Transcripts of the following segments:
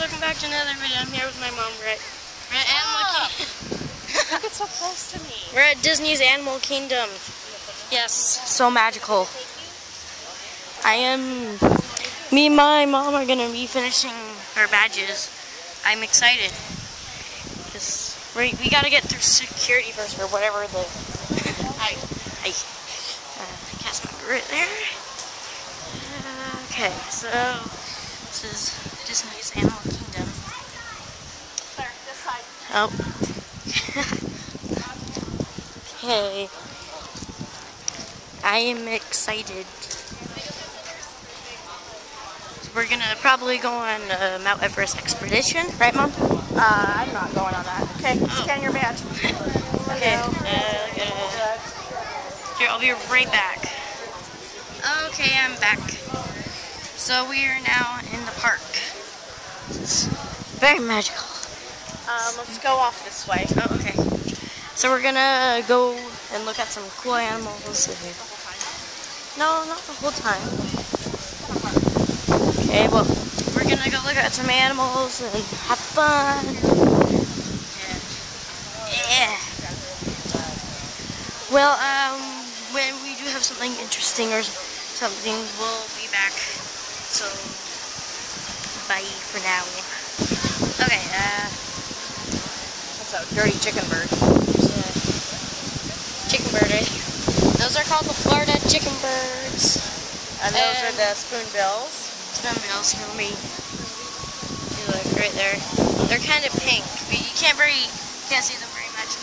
welcome back to another video. I'm here with my mom. We're at, we're at Animal Kingdom. Look, it's so close to me. We're at Disney's Animal Kingdom. Yes, so magical. I am. Me and my mom are gonna be finishing our badges. I'm excited. Cause we we gotta get through security first, or whatever the. I I uh, cast my right there. Uh, okay, so this is Disney's Animal Kingdom. There, this side. Oh. okay. I am excited. We're gonna probably go on uh, Mount Everest expedition, right, Mom? Uh, I'm not going on that. Okay, scan your badge. Okay. Uh, uh, here, I'll be right back. Okay, I'm back. So we are now in the park. This is very magical. Um, let's go off this way. Oh, okay. So we're gonna go and look at some cool animals. No, not the whole time. Okay, well, we're gonna go look at some animals and have fun. Yeah. Well, um, when we do have something interesting or something, we'll be back. So, bye for now. Okay, uh, A dirty chicken bird. chicken bird right. Those are called the Florida chicken birds. And those are the spoonbills. Spoonbills, here, let me you look right there. They're kind of pink, but you can't very, can't see them very much.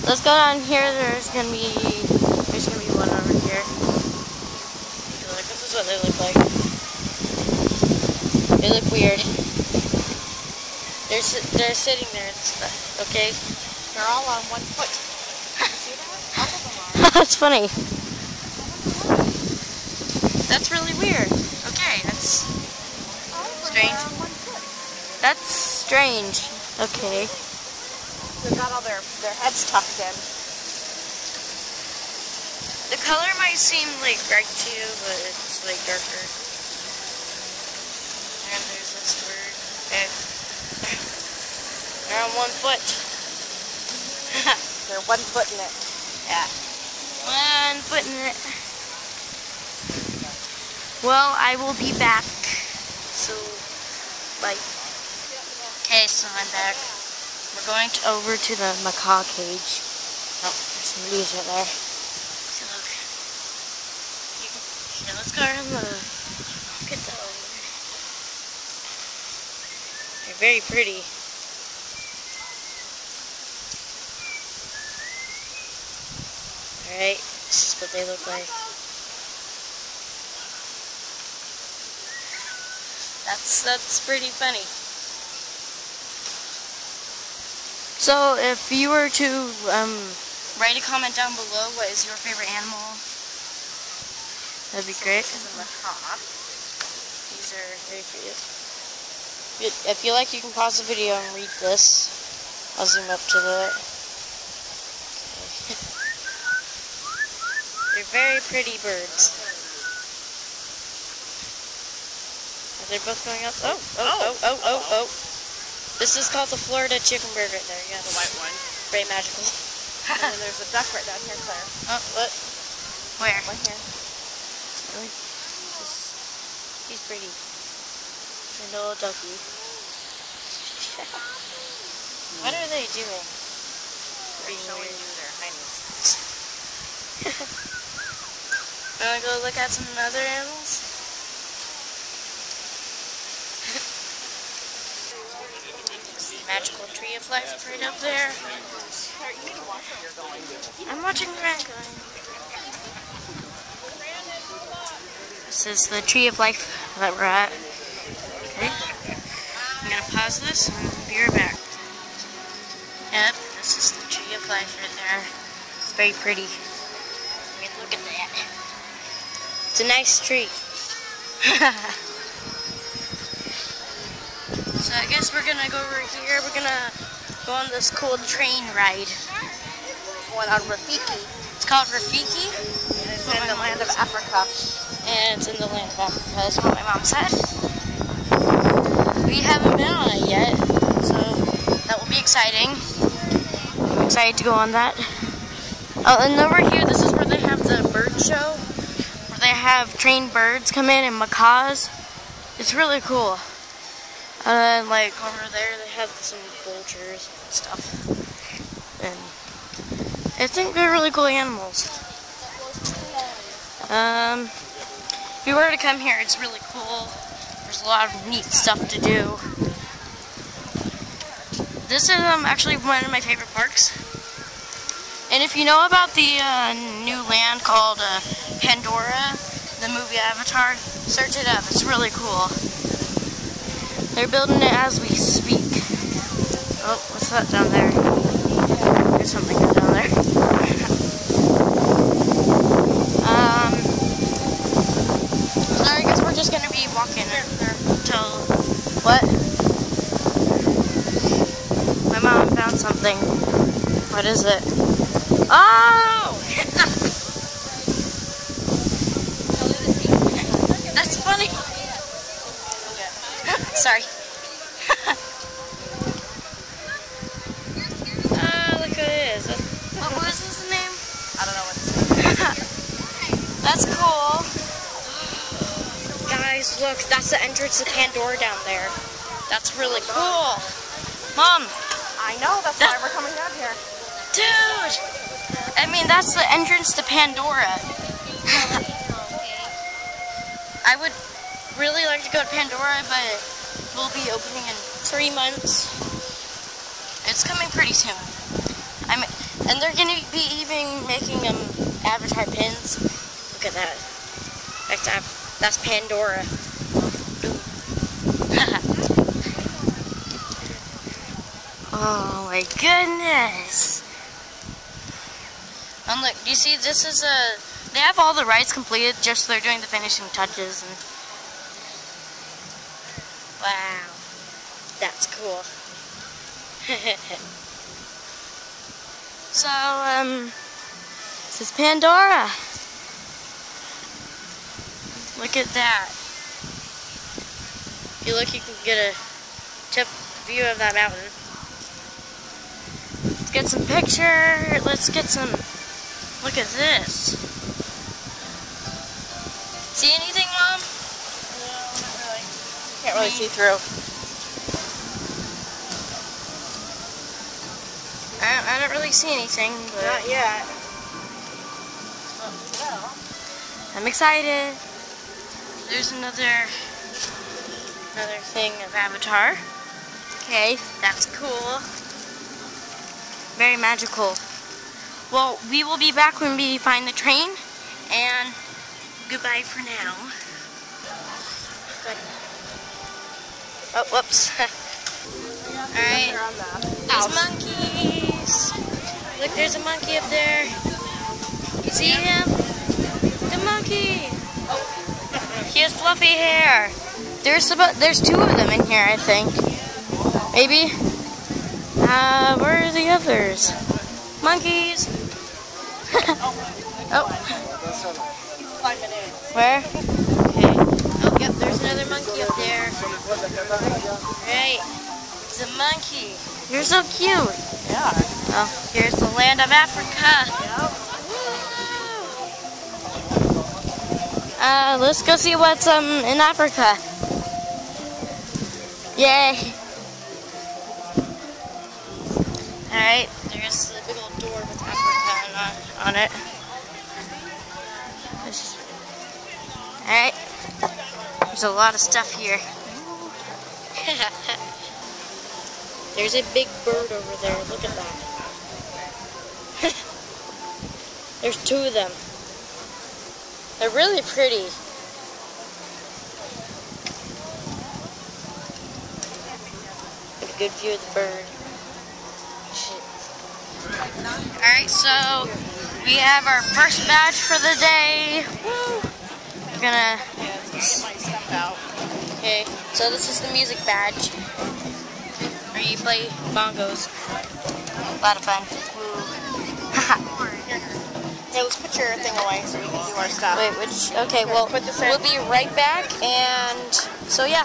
But let's go down here. There's gonna be, there's gonna be one over here. Look. This is what they look like. They look weird. They're they're sitting there and stuff. Okay. They're all on one foot. You see that? All of them are. that's funny. That's really weird. Okay, that's All of them Strange. are on one foot. that's strange. Okay. They've got all their, their heads tucked in. The color might seem like bright to you, but it's like darker. And there's this bird. Okay. They're on one foot. They're one foot in it. yeah. One foot in it. Well, I will be back. So, bye. Okay, so I'm back. We're going to, over to the macaw cage. Oh, there's some leaves right there. So look. You can, let's go around the. Look at those. They're very pretty. Alright, this is what they look like. That's that's pretty funny. So if you were to um, write a comment down below what is your favorite animal, that'd be great. Macaw. These are very cute. If- If you like, you can pause the video and read this. I'll zoom up to the. Okay. They're very pretty birds. Are they both going up? Oh, oh, oh, oh, oh, oh. This is called the Florida chicken bird right there. Yes. The white one. Very magical. and then there's a duck right down here, Claire. Oh, what? Where? Right here. Really? He's, just- he's pretty. A little ducky. what are they doing? They're showing you their highness. Wanna go look at some other animals? Magical tree of life right up there. I'm watching Grant going. This is the tree of life that we're at. Okay. I'm gonna pause this and be right back. Yep, this is the tree of life right there. It's very pretty. It's a nice tree. so I guess we're gonna go over here. We're gonna go on this cool train ride. Going on Rafiki. It's called Rafiki, And it's in the land of Africa. and it's in the land of Africa. That's what my mom said. we haven't been on it yet, so that will be exciting. I'm excited to go on that. Oh, and over here, this is where they have the bird show, they have trained birds come in and macaws. It's really cool. And like over there, they have some vultures and stuff. And I think they're really cool animals. Um, if you were to come here, it's really cool. There's a lot of neat stuff to do. This is um, actually one of my favorite parks. And if you know about the uh, new land called uh, Pandora, the movie Avatar, search it up. It's really cool. They're building it as we speak. Oh, what's that down there? There's something down there. um, so I guess we're just gonna be walking until what? My mom found something. What is it? Oh! That's funny. Sorry. Ah, look who it is. What was his name? I don't know what That's cool. Guys, look, that's the entrance to Pandora down there. That's really cool. Mom, I know, that's why we're coming down here. Dude. I mean, that's the entrance to Pandora. I would really like to go to Pandora, but we'll be opening in three months. It's coming pretty soon. I'm, and they're gonna be even making um avatar pins. Look at that. That's that's Pandora. oh my goodness. And look, you see, this is a. They have all the rides completed, just they're doing the finishing touches and. Wow, that's cool. so, um, this is Pandora. Look at that. If you look, you can get a tip view of that mountain. Let's get some picture. Let's get some. Look at this. See anything, Mom? No, not really. Can't really see through. I don't, I don't really see anything, but Not yet. I'm excited. There's another another thing of Avatar. Okay, that's cool. Very magical. Well, we will be back when we find the train, and goodbye for now. Good. Oh, whoops. Alright. They're on the There's monkeys. Look, there's a monkey up there. You see him? The monkey. He has fluffy hair. There's about there's two of them in here, I think. Maybe. Uh, where are the others? Monkeys. Oh, where? Okay. Oh, yep. There's another monkey up there. Right. It's a monkey. You're so cute. Yeah. Oh, here's the land of Africa. Uh, let's go see what's um in Africa. Yay! All right, there's the big old door with Africa on, it. All right, there's a lot of stuff here. there's a big bird over there. Look at that. There's two of them. They're really pretty. A good view of the bird. Alright, so we have our first badge for the day. Woo! We're gonna. Get my stuff out. Okay, so this is the music badge. Where you play bongos. A lot of fun. Woo. Yeah, let's put your thing away so we can do our stuff. Wait, which? Okay, well, Put this in. we'll be right back, and so yeah.